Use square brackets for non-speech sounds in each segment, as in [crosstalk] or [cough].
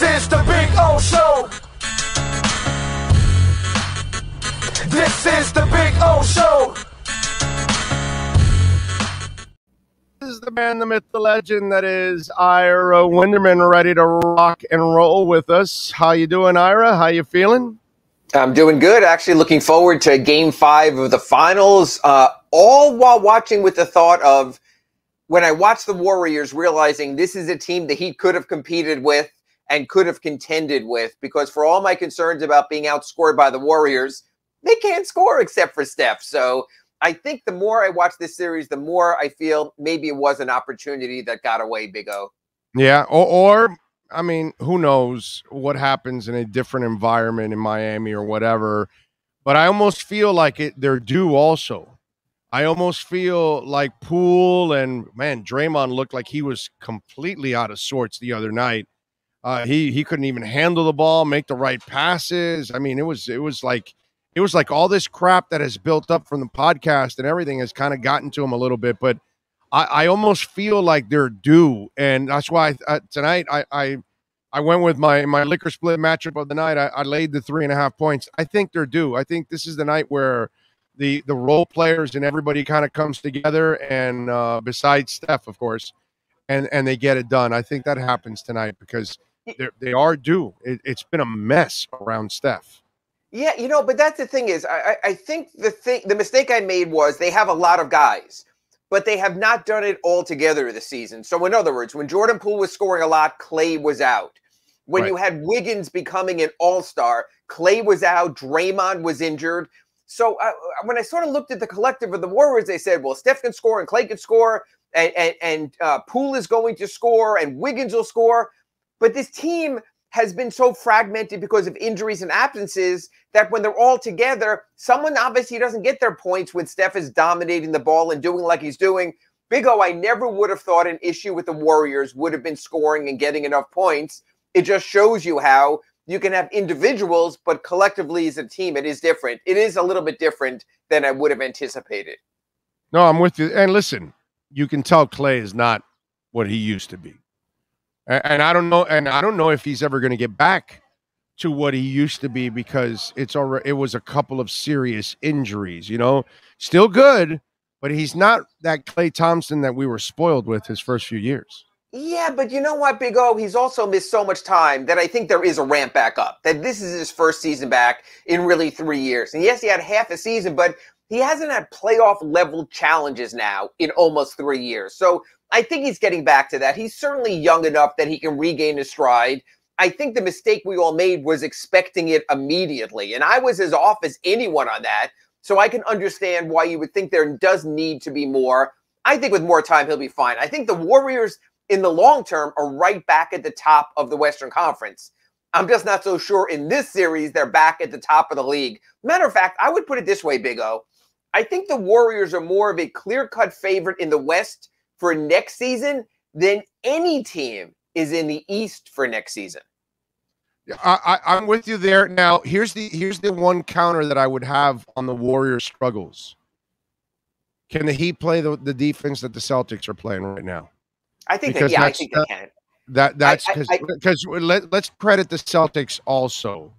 This is the Big O Show. This is the Big O Show. This is the man, the myth, the legend that is Ira Winderman, ready to rock and roll with us. How you doing, Ira? How you feeling? I'm doing good. Actually, looking forward to Game Five of the finals. Uh, all while watching with the thought of when I watched the Warriors, realizing this is a team that he could have competed with and could have contended with. Because for all my concerns about being outscored by the Warriors, they can't score except for Steph. So I think the more I watch this series, the more I feel maybe it was an opportunity that got away, Big O. Yeah, or, or I mean, who knows what happens in a different environment in Miami or whatever. But I almost feel like it they're due also. I almost feel like Poole and man, Draymond looked like he was completely out of sorts the other night. Uh, he he couldn't even handle the ball, make the right passes. I mean, it was it was like it was like all this crap that has built up from the podcast and everything has kind of gotten to him a little bit. But I, I almost feel like they're due, and that's why I, tonight I, I I went with my my liquor split matchup of the night. I, I laid the three and a half points. I think they're due. I think this is the night where the the role players and everybody kind of comes together, and uh, besides Steph, of course, and and they get it done. I think that happens tonight because [laughs] they are due. It, it's been a mess around Steph. Yeah, you know, but that's the thing is, I, I think the thing, the mistake I made was they have a lot of guys, but they have not done it all together this season. So, in other words, when Jordan Poole was scoring a lot, Klay was out. When right. you had Wiggins becoming an all star, Klay was out, Draymond was injured. So, uh, when I sort of looked at the collective of the Warriors, they said, well, Steph can score and Klay can score, and, and, and uh, Poole is going to score, and Wiggins will score. But this team has been so fragmented because of injuries and absences that when they're all together, someone obviously doesn't get their points when Steph is dominating the ball and doing like he's doing. Big O, I never would have thought an issue with the Warriors would have been scoring and getting enough points. It just shows you how you can have individuals, but collectively as a team, it is different. It is a little bit different than I would have anticipated. No, I'm with you. And listen, you can tell Klay is not what he used to be. And I don't know, and I don't know if he's ever going to get back to what he used to be because it's already it was a couple of serious injuries. You know, still good, but he's not that Klay Thompson that we were spoiled with his first few years. Yeah, but you know what, Big O? He's also missed so much time that I think there is a ramp back up. That this is his first season back in really three years. And yes, he had half a season, but he hasn't had playoff level challenges now in almost three years. So I think he's getting back to that. He's certainly young enough that he can regain his stride. I think the mistake we all made was expecting it immediately. And I was as off as anyone on that. So I can understand why you would think there does need to be more. I think with more time, he'll be fine. I think the Warriors in the long term are right back at the top of the Western Conference. I'm just not so sure in this series they're back at the top of the league. Matter of fact, I would put it this way, Big O. I think the Warriors are more of a clear cut favorite in the West for next season than any team is in the East for next season. I, I, am with you there. Now, here's the here's the one counter that I would have on the Warriors' struggles. Can the Heat play the, the defense that the Celtics are playing right now? I think because that, yeah, I think they can. That that's because because let, let's credit the Celtics also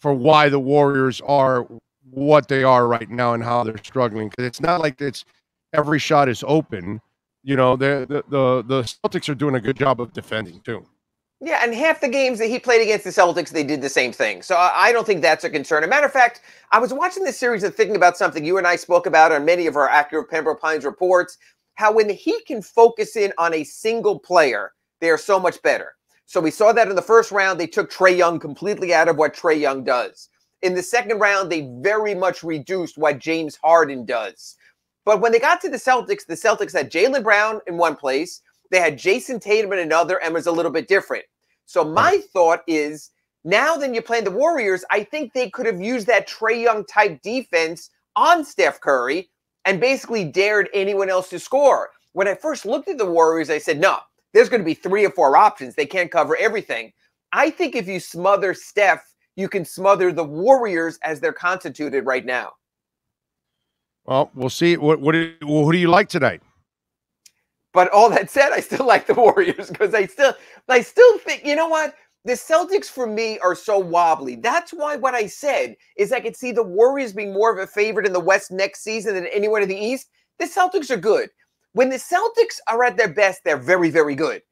for why the Warriors are what they are right now and how they're struggling. Because it's not like it's every shot is open you know, the, the the Celtics are doing a good job of defending too. Yeah, and half the games that he played against the Celtics, they did the same thing. So I don't think that's a concern. As a matter of fact, I was watching this series and thinking about something you and I spoke about on many of our Acura Pembroke Pines reports. How when he can focus in on a single player, they are so much better. So we saw that in the first round, they took Trae Young completely out of what Trae Young does. In the second round, they very much reduced what James Harden does. But when they got to the Celtics, the Celtics had Jaylen Brown in one place, they had Jayson Tatum in another, and was a little bit different. So hmm. my thought is now then you're playing the Warriors, I think they could have used that Trae Young type defense on Steph Curry and basically dared anyone else to score. When I first looked at the Warriors, I said, no, there's going to be three or four options. They can't cover everything. I think if you smother Steph, you can smother the Warriors as they're constituted right now. Well, we'll see. What what do you, who do you like tonight? But all that said, I still [laughs] like the Warriors because I still I still think you know what the Celtics for me are so wobbly. That's why what I said is I could see the Warriors being more of a favorite in the West next season than anyone in the East. The Celtics are good. When the Celtics are at their best, they're very, very good.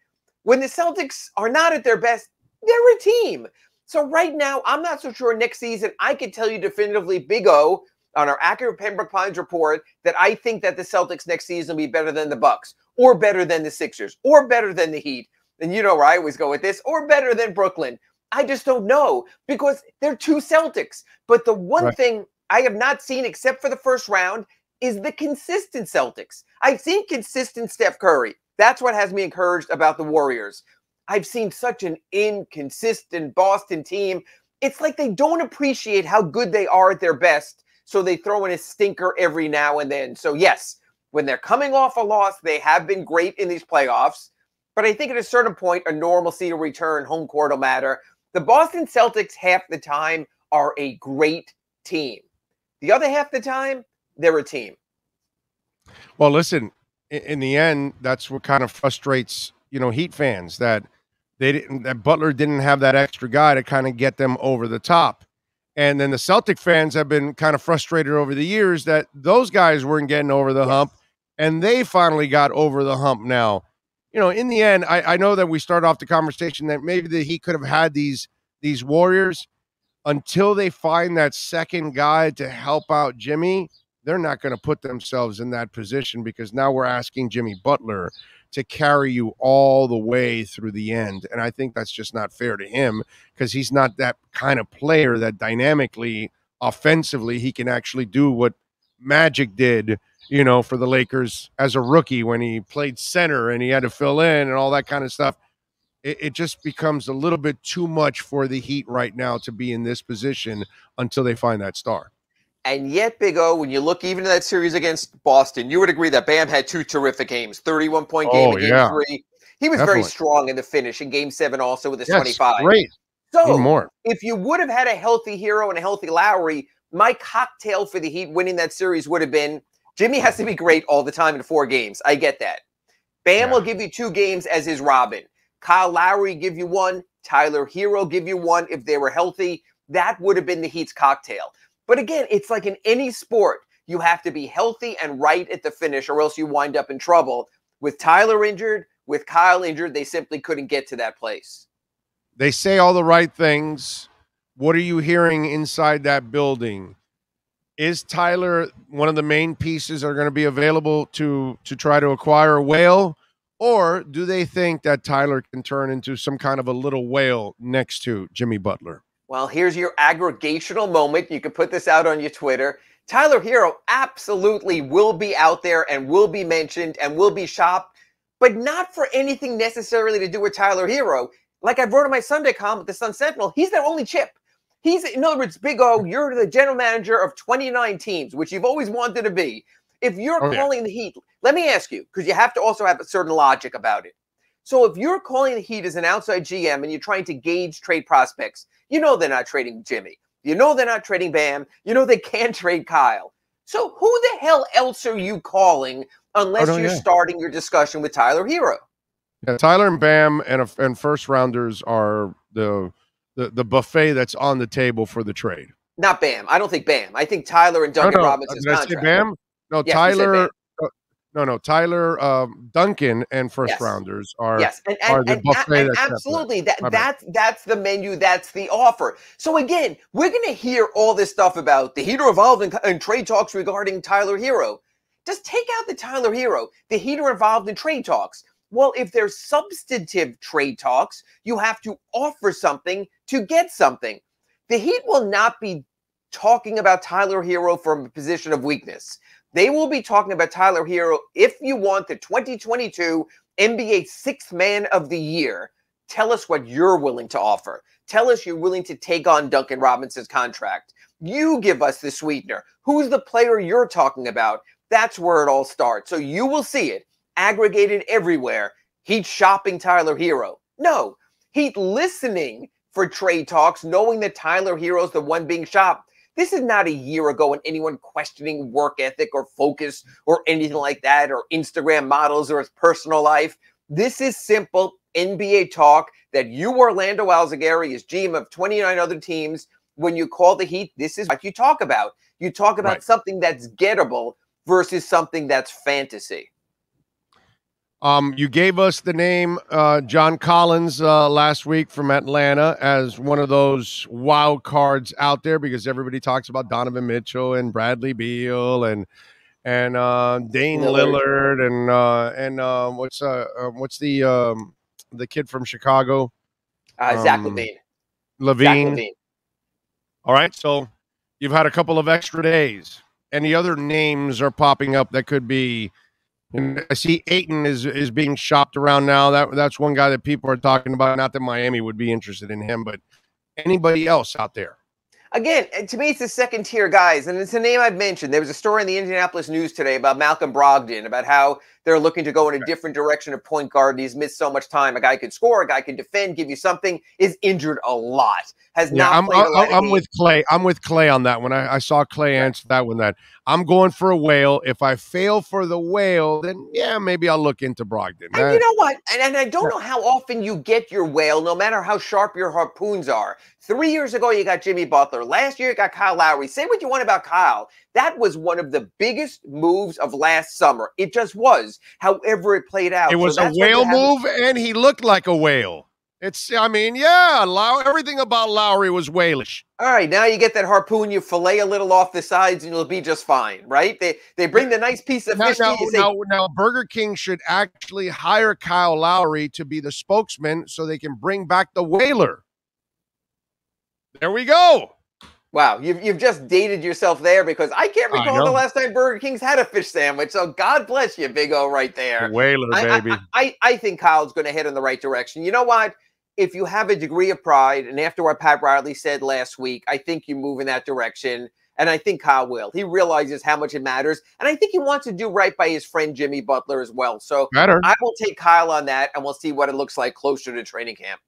When the Celtics are not at their best, they're a team. So right now, I'm not so sure next season I can tell you definitively, Big O, on our Acura Pembroke Pines report, that I think that the Celtics next season will be better than the Bucks, or better than the Sixers, or better than the Heat. And you know where I always go with this, or better than Brooklyn. I just don't know because they're two Celtics. But the one right. thing I have not seen, except for the first round, is the consistent Celtics. I've seen consistent Steph Curry. That's what has me encouraged about the Warriors. I've seen such an inconsistent Boston team. It's like they don't appreciate how good they are at their best. So they throw in a stinker every now and then. So, yes, when they're coming off a loss, they have been great in these playoffs. But I think at a certain point, a normalcy to return, home court will matter. The Boston Celtics, half the time, are a great team. The other half the time, they're a team. Well, listen, in the end, that's what kind of frustrates you know Heat fans that they didn't that Butler didn't have that extra guy to kind of get them over the top. And then the Celtic fans have been kind of frustrated over the years that those guys weren't getting over the yes. hump, and they finally got over the hump now. You know, in the end, I, I know that we start off the conversation that maybe that he could have had these these Warriors until they find that second guy to help out Jimmy they're not going to put themselves in that position because now we're asking Jimmy Butler to carry you all the way through the end. And I think that's just not fair to him because he's not that kind of player that dynamically, offensively, he can actually do what Magic did, you know, for the Lakers as a rookie when he played center and he had to fill in and all that kind of stuff. It, it just becomes a little bit too much for the Heat right now to be in this position until they find that star. And yet, Big O, when you look even at that series against Boston, you would agree that Bam had two terrific games 31 point oh, game oh, in game yeah. three. He was Definitely. very strong in the finish in game seven, also with his yes, 25. Great. So, more. if you would have had a healthy Herro and a healthy Lowry, my cocktail for the Heat winning that series would have been Jimmy has to be great all the time in four games. I get that. Bam yeah. will give you two games as his Robin. Kyle Lowry give you one. Tyler Herro give you one if they were healthy. That would have been the Heat's cocktail. But again, it's like in any sport, you have to be healthy and right at the finish, or else you wind up in trouble. With Tyler injured, with Kyle injured, they simply couldn't get to that place. They say all the right things. What are you hearing inside that building? Is Tyler one of the main pieces that are going to be available to to try to acquire a whale? Or do they think that Tyler can turn into some kind of a little whale next to Jimmy Butler? Well, here's your aggregational moment. You can put this out on your Twitter. Tyler Herro absolutely will be out there and will be mentioned and will be shopped, but not for anything necessarily to do with Tyler Herro. Like I wrote in my Sunday column with the Sun Sentinel, he's their only chip. He's, in other words, Big O, you're the general manager of 29 teams, which you've always wanted to be. If you're oh, calling yeah. the Heat, let me ask you, because you have to also have a certain logic about it. So if you're calling the Heat as an outside GM and you're trying to gauge trade prospects, you know they're not trading Jimmy. You know they're not trading Bam. You know they can't [laughs] trade Kyle. So who the hell else are you calling unless you're yeah. starting your discussion with Tyler Herro? Yeah, Tyler and Bam and and first rounders are the, the the buffet that's on the table for the trade. Not Bam. I don't think Bam. I think Tyler and Duncan no, no. Robinson's Did. I say Bam? No, yes, Tyler no, no. Tyler um, Duncan and first yes. rounders are yes, and, and, are the and, buffet. And absolutely, that that's that's the menu. That's the offer. So again, we're going to hear all this stuff about the Heat are involved in, in trade talks regarding Tyler Herro. Just take out the Tyler Herro, The Heat are involved in trade talks. Well, if there's substantive trade talks, you have to offer something to get something. The Heat will not be talking about Tyler Herro from a position of weakness. They will be talking about Tyler Herro if you want the 2022 NBA Sixth Man of the Year. Tell us what you're willing to offer. Tell us you're willing to take on Duncan Robinson's contract. You give us the sweetener. Who's the player you're talking about? That's where it all starts. So you will see it aggregated everywhere. He's shopping Tyler Herro. No, he's listening for trade talks, knowing that Tyler Herro's the one being shopped. This is not a year ago when anyone questioning work ethic or focus or anything like that, or Instagram models or his personal life. This is simple NBA talk that you, Orlando Alzugaray, is GM of 29 other teams, when you call the Heat, this is what you talk about. You talk about Right. something that's gettable versus something that's fantasy. Um, you gave us the name uh, John Collins uh, last week from Atlanta as one of those wild cards out there because everybody talks about Donovan Mitchell and Bradley Beal and and uh, Dame Lillard. Lillard, and uh, and uh, what's uh, what's the um, the kid from Chicago Uh, Zach Um, LaVine. Zach LaVine. LaVine. All right, so you've had a couple of extra days. Any other names are popping up that could be? And I see Ayton is is being shopped around now. That that's one guy that people are talking about. Not that Miami would be interested in him, but anybody else out there? Again, eh, to me, it's the second tier guys, and it's a name I've mentioned. There was a story in the Indianapolis News today about Malcolm Brogdon, about how they're looking to go in a different direction of point guard. He's missed so much time. A guy could score, a guy could defend, give you something. Is injured a lot. Has Yeah, not I'm played a lot I'm, I'm with Clay. I'm with Clay on that one. I, I saw Clay answer that one. That I'm going for a whale. If I fail for the whale, then yeah, maybe I'll look into Brogdon. And you know what? And, and I don't know how often you get your whale, no matter how sharp your harpoons are. Three years ago, you got Jimmy Butler. Last year, you got Kyle Lowry. Say what you want about Kyle. That was one of the biggest moves of last summer. It just was. However, it played out. it So was a what you whale move, and he looked like a whale. It's, I mean, yeah, Low, everything about Lowry was whalish. All right, now you get that harpoon, you fillet a little off the sides, and you'll be just fine, right? They they bring the nice piece of Now, fish now, say, now, now, Burger King should actually hire Kyle Lowry to be the spokesman so they can bring back the whaler. There we go. Wow, you've, you've just dated yourself there because I can't I recall the last time Burger King's had a fish sandwich. So God bless you, Big O, right there. The whaler, I, I- baby. I, I think Kyle's going to head in the right direction. You know what? If you have a degree of pride, and after what Pat Riley said last week, I think you move in that direction. And I think Kyle will. He realizes how much it matters. And I think he wants to do right by his friend Jimmy Butler as well. So Better. I will take Kyle on that and we'll see what it looks like closer to training camp.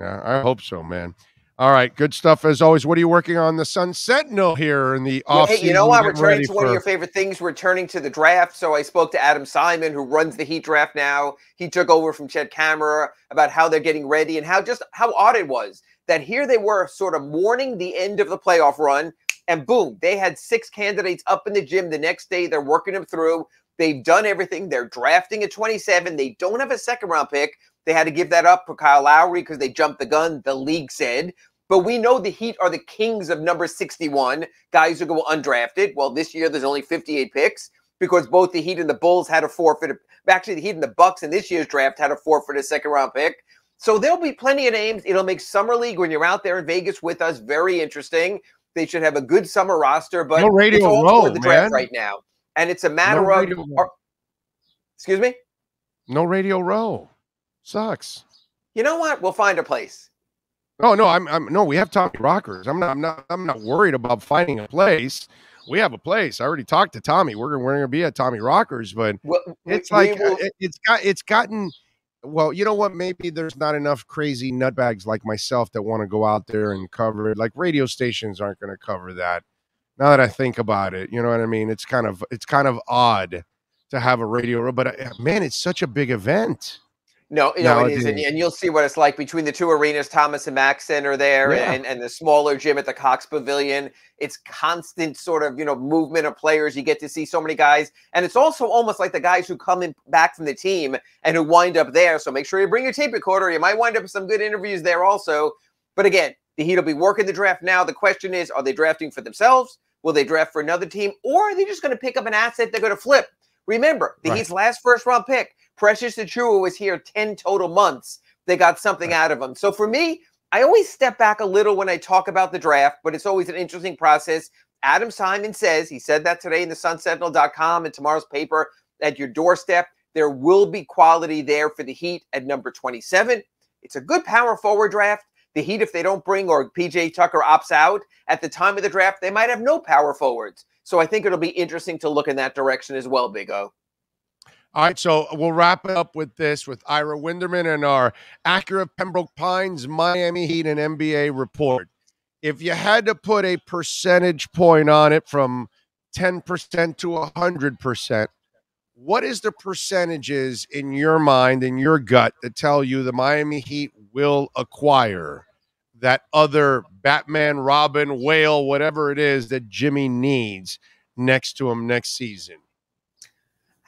Yeah, I hope so, man. All right, good stuff as always. What are you working on the Sun Sentinel here in the Well, off? hey, you know what? Returning to one of your favorite things, returning to the draft. So I spoke to Adam Simon, who runs the Heat draft now. He took over from Chet Kammerer about how they're getting ready and how just how odd it was that here they were sort of mourning the end of the playoff run, and boom, they had six candidates up in the gym the next day. They're working them through. They've done everything. They're drafting at 27. They don't have a second round pick. They had to give that up for Kyle Lowry because they jumped the gun, the league said. But we know the Heat are the kings of number 61, guys who go undrafted. Well, this year there's only 58 picks because both the Heat and the Bulls had a forfeit. Actually, the Heat and the Bucks in this year's draft had a forfeit a second round pick. So there'll be plenty of names. It'll make summer league when you're out there in Vegas with us very interesting. They should have a good summer roster, but No Radio Row, the draft man. right now, and it's a matter No of. Are- excuse me. No Radio Row. Sucks. You know what? We'll find a place. Oh no, I'm, I'm no. We have Tommy Rockers. I'm not. I'm not. I'm not worried about finding a place. We have a place. I already talked to Tommy. We're gonna we're gonna be at Tommy Rockers, but Well, it's we like will- uh, it, it's got it's gotten. Well, you know what? Maybe there's not enough crazy nutbags like myself that want to go out there and cover it. Like radio stations aren't going to cover that. Now that I think about it, you know what I mean. It's kind of it's kind of odd to have a radio, but uh, man, it's such a big event. No, you know, it is, and, and you'll see what it's like between the two arenas, Thomas and Mack Center there, Yeah. and, and the smaller gym at the Cox Pavilion. It's constant sort of you know movement of players. You get to see so many guys, and it's also almost like the guys who come in back from the team and who wind up there. So make sure you bring your tape recorder. You might wind up with some good interviews there also. But again, the Heat will be working the draft now. The question is, are they drafting for themselves? Will they draft for another team, or are they just going to pick up an asset they're going to flip? Remember, the Right. Heat's last first round pick, Precious Achiuwa, was here 10 total months. They got something out of him. So for me, I always step back a little when I talk about the draft, but it's always an interesting process. Adam Simon says, he said that today in the sunsentinel.com and tomorrow's paper at your doorstep. There will be quality there for the Heat at number 27. It's a good power forward draft. The Heat, if they don't bring or PJ Tucker opts out at the time of the draft, they might have no power forwards. So I think it'll be interesting to look in that direction as well, Big O. All right, so we'll wrap it up with this with Ira Winderman and our Acura Pembroke Pines Miami Heat and NBA report. If you had to put a percentage point on it from 10% to 100%, what is the percentages in your mind, in your gut, that tell you the Miami Heat will acquire that other Batman, Robin, Whale, whatever it is that Jimmy needs next to him next season?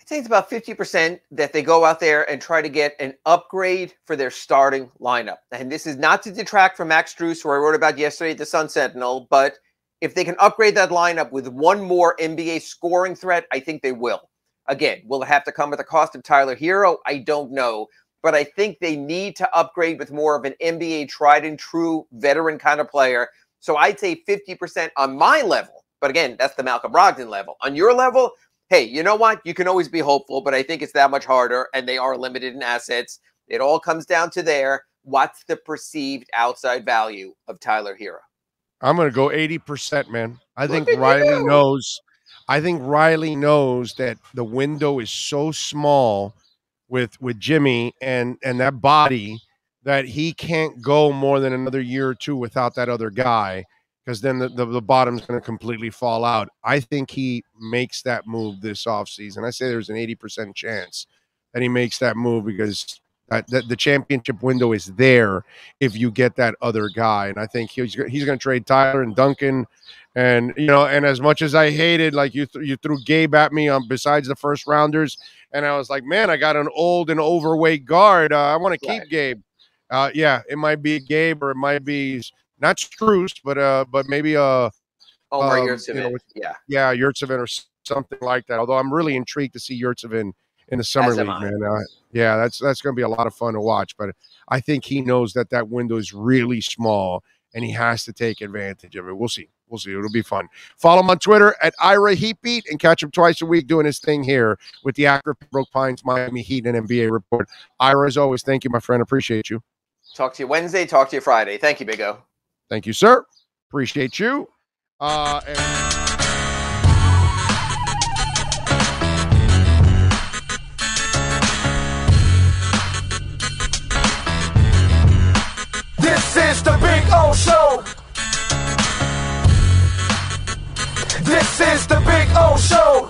I think it's about 50% that they go out there and try to get an upgrade for their starting lineup. And this is not to detract from Max Strus, who I wrote about yesterday at the Sun Sentinel, but if they can upgrade that lineup with one more NBA scoring threat, I think they will. Again, will it have to come at the cost of Tyler Herro? I don't know. But I think they need to upgrade with more of an NBA tried and true veteran kind of player. So I'd say 50% on my level. But again, that's the Malcolm Brogdon level. On your level, hey, you know what? You can always be hopeful, but I think it's that much harder, and they are limited in assets. It all comes down to there. What's the perceived outside value of Tyler Herro? I'm going to go 80%, man. I think Riley you. knows. I think Riley knows that the window is so small with with Jimmy and and that body that he can't go more than another year or two without that other guy because then the, the, the bottom's going to completely fall out. I think he makes that move this offseason. I say there's an 80% chance that he makes that move because that, that the championship window is there if you get that other guy. And I think he's, he's going to trade Tyler and Duncan. And, you know, and as much as I hated, like you, th- you threw Gabe at me on besides the first rounders, and I was like, man, I got an old and overweight guard. Uh, I want to keep Gabe. Uh, yeah, it might be Gabe or it might be not Strus, but uh, but maybe uh, Omer um. You know, yeah, yeah, Yurtseven or something like that. Although I'm really intrigued to see Yurtseven in the summer league, man. Uh, yeah, that's that's going to be a lot of fun to watch. But I think he knows that that window is really small, and he has to take advantage of it. We'll see. We'll see. It'll be fun. Follow him on Twitter at Ira Heatbeat and catch him twice a week doing his thing here with the Acura Broke Pines Miami Heat and NBA report. Ira, as always, thank you, my friend. Appreciate you. Talk to you Wednesday. Talk to you Friday. Thank you, Big O. Thank you, sir. Appreciate you. Uh, and- This is the Big O Show. This is the Big O Show.